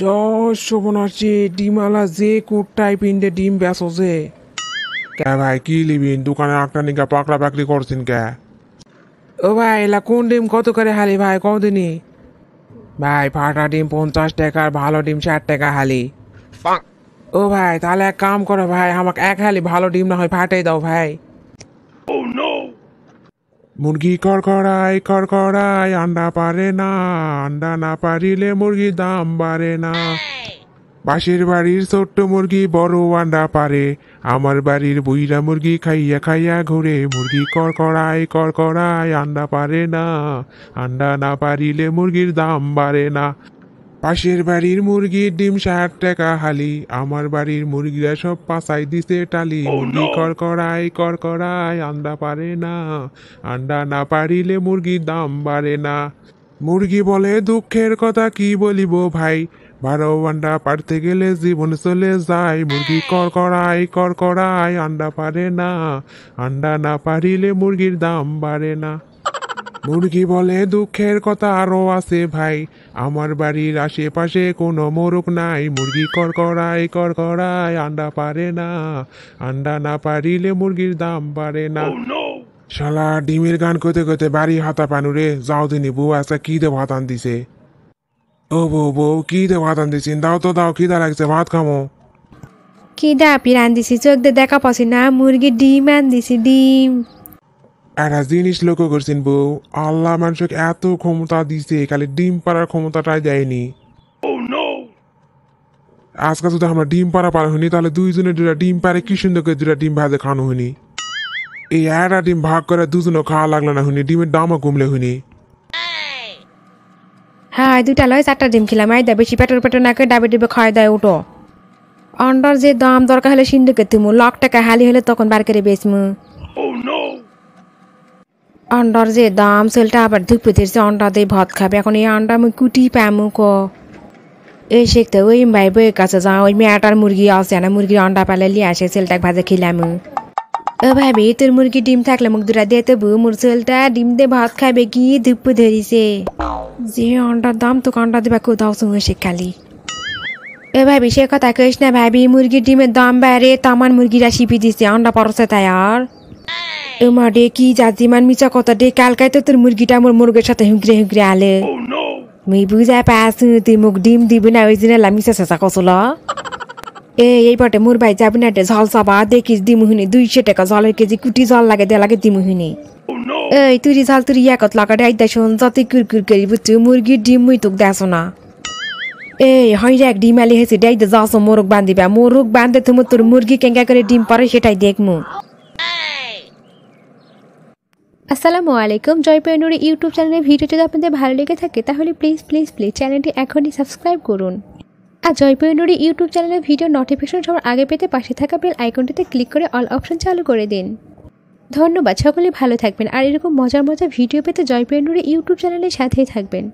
জয় শোভনাচি ডিমালা যে coat type ইন্ডে ডিম বেসো যে কে ভাই কি লিবিন দোকানে একটা নিকা পাকড়া পাকড়ি করছেন কে? ও ভাই এলা কোন ডিম কত করে হালি ভাই কদিনই ভাই ফাটা ডিম পঞ্চাশ টাকা আর ভালো ডিম ষাট টাকা হালি। ও ভাই তাহলে এক কাম করো ভাই আমাকে এক হালি ভালো ডিম না হয় ফাটাই দাও ভাই। মুরগি কড়কড়াই কড়কড়াই আন্ডা পারে না, আন্ডা না পারিলে মুরগির দাম বাড়ে না। পাশের বাড়ির ছোট্ট মুরগি বড় আন্ডা পারে, আমার বাড়ির বুইরা মুরগি খাইয়া খাইয়া ঘুরে, মুরগি কড়কড়াই কড়কড়াই আন্ডা পারে না, আন্ডা না পারিলে মুরগির দাম বাড়ে না। পাশের বাড়ির মুরগির ডিম ষাট টাকা হালি। আমার বাড়ির মুরগিরা সব পাশাই দিছে টালি। মুরগি কড়কড়াই কড়কড়াই আন্ডা পারে না। আন্ডা না পারিলে মুরগির দাম বাড়ে না। মুরগি বলে দুঃখের কথা কি বলিব ভাই? বারো আন্ডা পারতে গেলে জীবন চলে যায়। মুরগি কড়কড়াই কড়কড়াই আন্ডা পারে না। আন্ডা না পারিলে মুরগির দাম বাড়ে না। মুরগি বলে দুঃখের কথা আরও আছে ভাই। আমার বাড়ির আশেপাশে কোনো মোরগ নাই। মুরগি কড়কড়াই কড়কড়াই আন্ডা পারে না। আন্ডা না পারিলে মুরগির দাম বাড়ে না। শালা ডিমের গান করতে করতে বাড়ি হাতা পানু রে। যাও দিনি বউ আজকে কি দে ভাত আন দিছে ও বউ বউ কি দে ভাত আন দিছিন দাও তো দাও খিদা লাগছে ভাত খামো। কি দাপি দিছি চোখ দিয়ে দেখা পাচ্ছি না। মুরগির ডিম আন দিছি ডিম। একটা জিনিস লক্ষ্য করছেন বউ। আল্লাহ মানুষকে এত ক্ষমতা দিছে খালি ডিম পাড়ার ক্ষমতাটাই দেয়নি। আজকে যদি আমরা ডিম পাড়া পারা হইনি তাহলে দুইজনে দুটা ডিম পারে কি সুন্দর করে দুটা ডিম ভাজে খানো হইনি এই একটা ডিম ভাগ করে দুজনে খাওয়া লাগল না হইনি ডিমের দামও কমলে হইনি হ্যাঁ দুটা লয় চারটা ডিম খেলাম আই দা বেশি পেটের পেটে না করে ডাবে ডিবে খাওয়া দেয় উঠো। অন্ডার যে দাম দরকার হলে সিন্ধুকে তুমু লাখ টাকা হালি হলে তখন বার করে বেচমু। অন্ডার যে দাম, সেলটা আবার ধুপে দিয়েছে অন্ডা দিয়ে ভাত খাবে। এখন এই আন্ডা মুই কুটি পামু ক? এই শিখতে ওই ভাই বইয়ের কাছে যাও, ওই মেয়েটার মুরগি আছে না মুরগির অন্ডা পালে লিয়ে আসে, সেলটাকে ভাজে খেলাম। ও ভাবি তোর মুরগি ডিম থাকলে মুখ দুটা দিয়ে তবু, মোর সেলটা ডিম দিয়ে ভাত খাবে কি ধুপ ধরিছে যে অন্ডার দাম, তোকে অন্ডা দিবা কোথাও সঙ্গে শিখালি এ ভাবি সে কথা কইস না ভাবি মুরগির ডিমের দাম বাইরে তামান মুরগিরা শিপি দিছে, অন্ডা পরছে তাই আর? এ মা ডে কি জাতি মান মিচা কথা ডে কালকাই তো তোর মুরগিটা মোর মুরগের সাথে হুঁকরে হুঁকরে আলে। মুই বুঝা পাস তুই মুখ ডিম দিবি না ওই দিনে লামিসা চেঁচা কসল এ এই পটে মোর ভাই যাবি না ঝল চাবা দেখিস দিমুহিনি দুইশো টাকা জলের কেজি কুটি জল লাগে দে লাগে দিমুহিনি এই তুই ঝাল তুই ইয়াকত লাগা দেয় দেয় শোন যতই কুরকুর করি বুঝছ মুরগির ডিম মুই তোক দেশ না। এই হয় এক ডিম আলি হেসে দেয় দে যাস মোরগ বান্ধিবা মোরগ বান্ধে তুমি তোর মুরগি কেঙ্গা করে ডিম পারে সেটাই দেখমু আসসালামু আলাইকুম। জয়প্রিয় নুরি ইউটিউব চ্যানেলের ভিডিও যদি আপনাদের ভালো লেগে থাকে, তাহলে প্লিজ প্লিজ প্লিজ চ্যানেলটি এখনই সাবস্ক্রাইব করুন। আর জয়প্রিয় নুরি ইউটিউব চ্যানেলের ভিডিও নোটিফিকেশন সবার আগে পেতে পাশে থাকা বেল আইকনটিতে ক্লিক করে অল অপশন চালু করে দিন। ধন্যবাদ। সকলে ভালো থাকবেন। আর এরকম মজার মজার ভিডিও পেতে জয়প্রিয় নুরি ইউটিউব চ্যানেলের সাথেই থাকবেন।